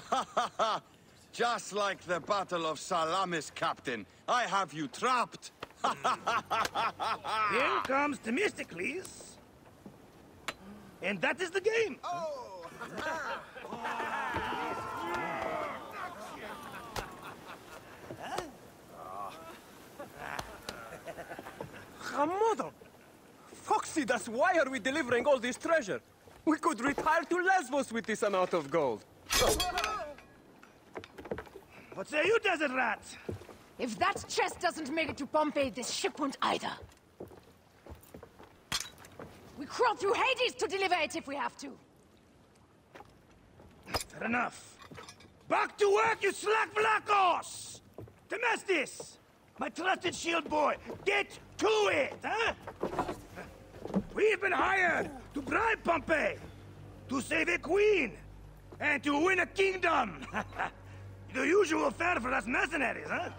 Just like the Battle of Salamis, Captain. I have you trapped. Here comes Themistocles. And that is the game. Oh, Hamodo! Foxy, that's why are we delivering all this treasure? We could retire to Lesbos with this amount of gold. What say you, desert rats? If that chest doesn't make it to Pompey, this ship won't either. We crawl through Hades to deliver it if we have to. Fair enough. Back to work, you slack vlakos! Temestis! My trusted shield boy, get to it, huh? We've been hired to bribe Pompey, to save a queen, and to win a kingdom. the usual fare for us mercenaries, huh?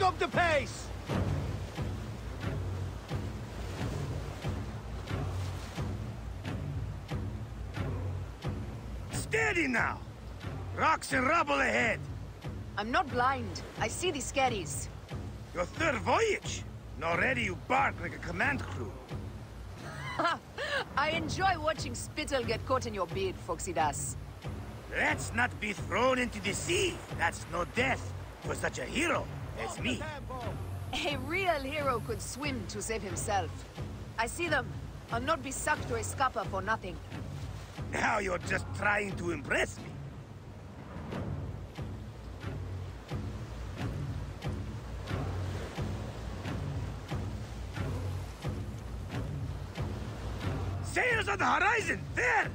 Pick up the pace! Steady now! Rocks and rubble ahead! I'm not blind. I see the scaries. Your third voyage! And already you bark like a command crew. I enjoy watching spittle get caught in your beard, Phoxidas. Let's not be thrown into the sea. That's no death for such a hero as me. A real hero could swim to save himself. I see them. I'll not be sucked to a scupper for nothing. Now you're just trying to impress me. Sails on the horizon! There!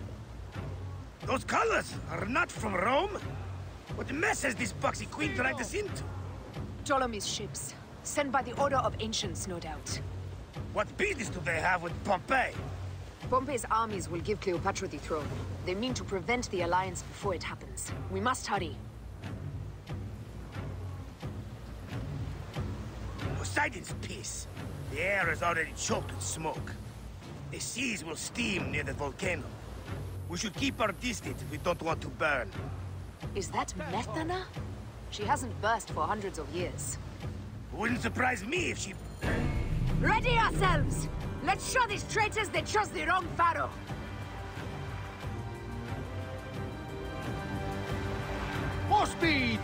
Those colors are not from Rome. What mess has this boxy queen dragged us into? Ptolemy's ships. Sent by the Order of Ancients, no doubt. What business do they have with Pompey? Pompey's armies will give Cleopatra the throne. They mean to prevent the alliance before it happens. We must hurry. Poseidon's peace. The air is already choked with smoke. The seas will steam near the volcano. We should keep our distance if we don't want to burn. Is that Methana? She hasn't burst for hundreds of years. Wouldn't surprise me if she... Ready ourselves! Let's show these traitors they chose the wrong pharaoh! More speed!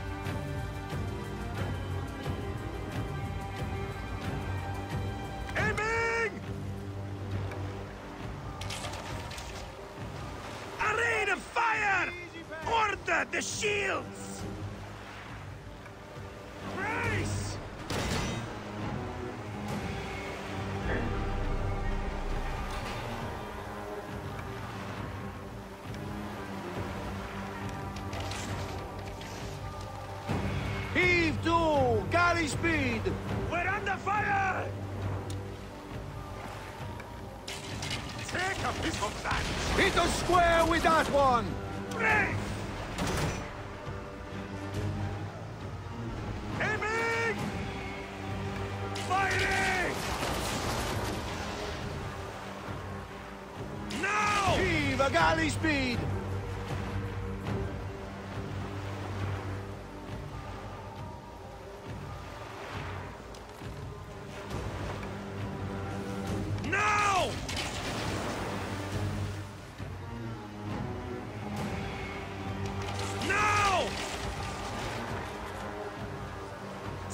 Galley speed! We're under fire! Take a piece of that! Hit us square with that one! Brace! Aiming! Firing! Now! Heave a galley speed!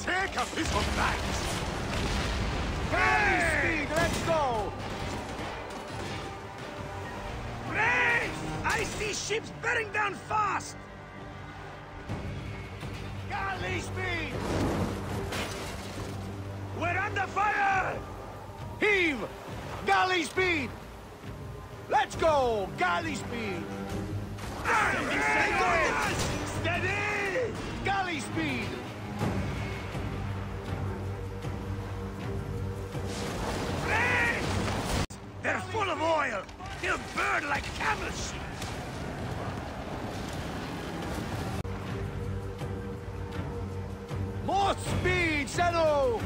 Take a piece of that! Galley speed, let's go! Brace! I see ships bearing down fast! Galley speed! We're under fire! Heave! Galley speed! Let's go! Galley speed! Like camel shit! More speed, Zeno!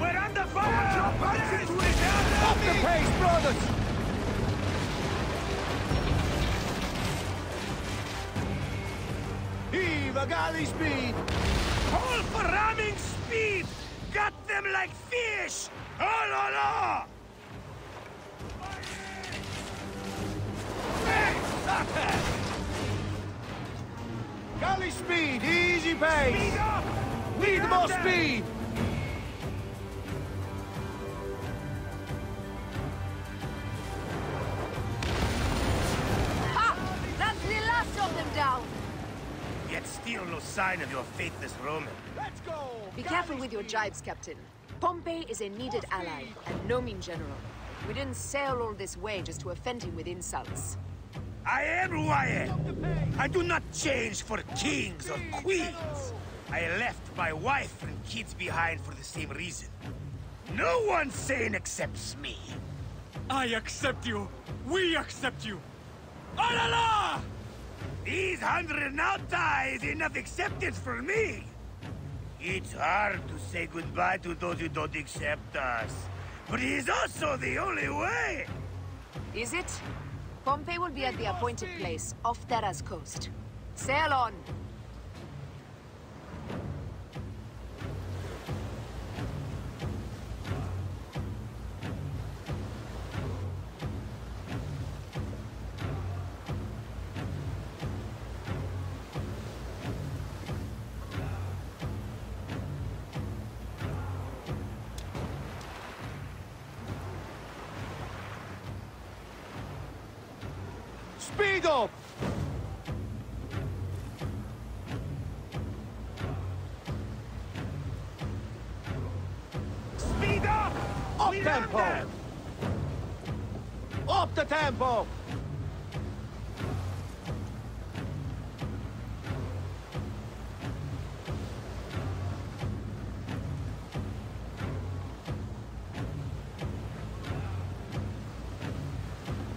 We're under fire! Up the pace, brothers! Heave a galley speed! Call for ramming speed! Them like fish! Oh la la! Galley speed, easy pace! Speed up! Need more speed! Sign of your faithless Roman. Let's go! Be careful with your jibes, Captain. Pompey is a needed ally, and no mean general. We didn't sail all this way just to offend him with insults. I am who I am. I do not change for kings or queens. I left my wife and kids behind for the same reason. No one sane accepts me. I accept you. We accept you. Ah la la! These hundred nauta is enough acceptance for me. It's hard to say goodbye to those who don't accept us. But it is also the only way. Is it? Pompey will be at the appointed place, off Terra's coast. Sail on! Speed up! Speed up! Up tempo! Up the tempo!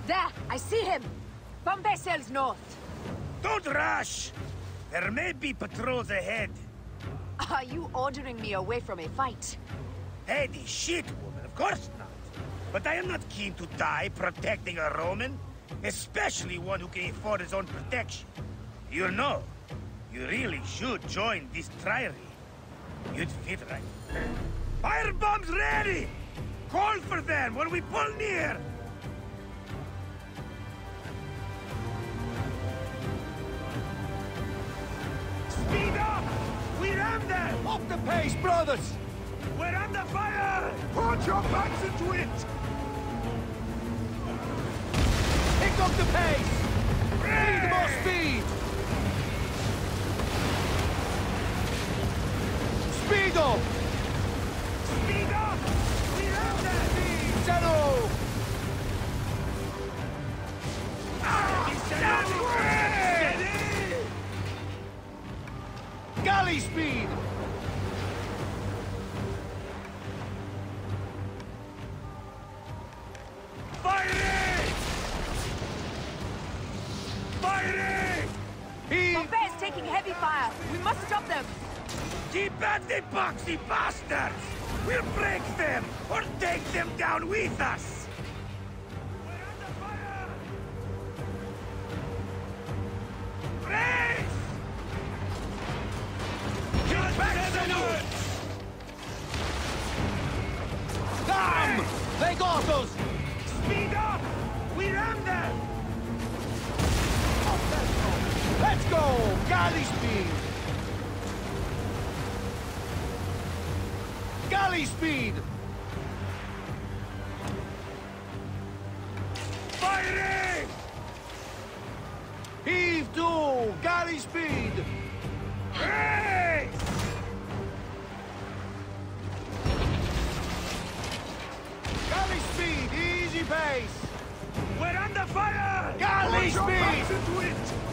There! I see him! Pompey sails north. Don't rush! There may be patrols ahead. Are you ordering me away from a fight? Heady shit, woman, of course not. But I am not keen to die protecting a Roman, especially one who can afford his own protection. You know, you really should join this triary. You'd fit right. Fire bombs ready! Call for them when we pull near! Up the pace, brothers! We're under fire! Put your backs into it! Pick up the pace! Need more speed! Speed up! Speed up! We ram them! Speed! Zeno! Ah! Galley speed! Must stop them! Keep at the boxy bastards! We'll break them, or take them down with us! We're under fire! Brace! Rally speed! Firing! Heave to! Galley speed! Hey! Galley speed! Easy pace! We're under fire! Galley speed!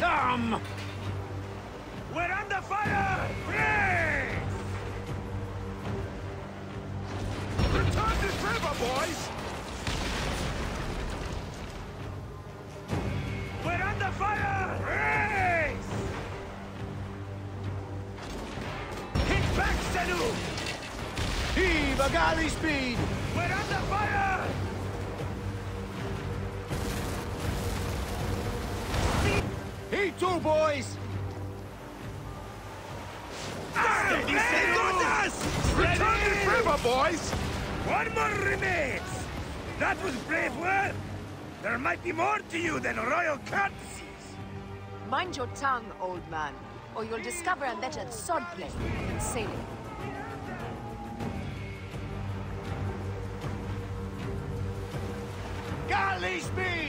Damn! We're under fire! Ray! Return to Trevor, boys! We're under fire! Race! Hit back, Senu! Heave a galley speed! Two, boys! Steady, Senu! Return to river, boys! One more remains! That was brave work! There might be more to you than royal courtesies! Mind your tongue, old man, or you'll discover a better swordplay than sailing. Galley speed!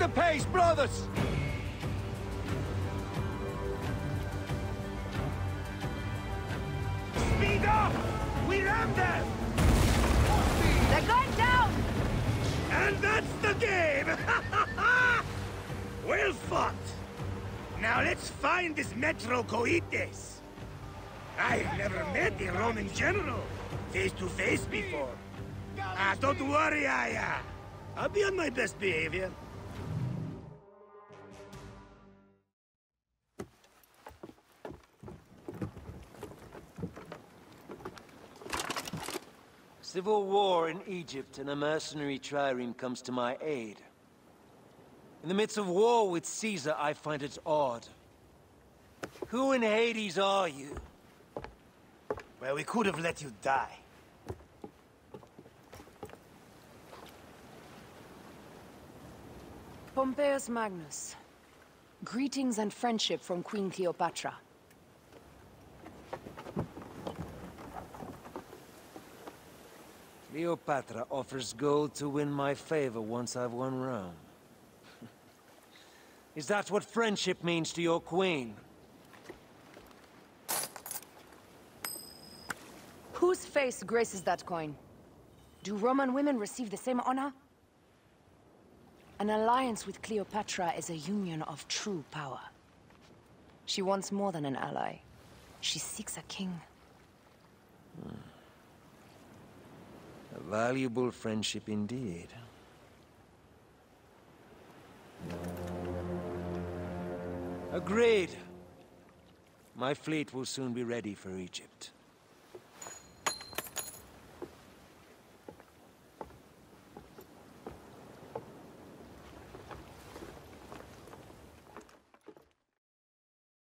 The pace, brothers! Speed up! We ram them! They're going down! And that's the game! well fought! Now let's find this Metro Coites. I've never met a Roman general face to face before. Ah, don't worry, Aya. I'll be on my best behavior. Civil war in Egypt and a mercenary trireme comes to my aid. In the midst of war with Caesar, I find it odd. Who in Hades are you? Well, we could have let you die. Pompeius Magnus. Greetings and friendship from Queen Cleopatra. Cleopatra offers gold to win my favor once I've won Rome. Is that what friendship means to your queen? Whose face graces that coin? Do Roman women receive the same honor? An alliance with Cleopatra is a union of true power. She wants more than an ally. She seeks a king. Valuable friendship indeed. Agreed. My fleet will soon be ready for Egypt.